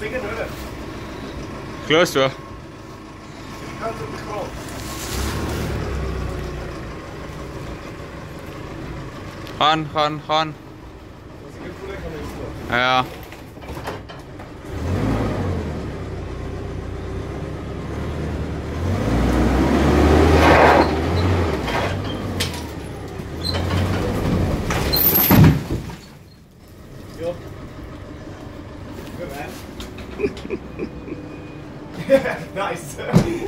Singen, oder? Klar ist ja. Ran, ran, ran. Ja. Good. nice.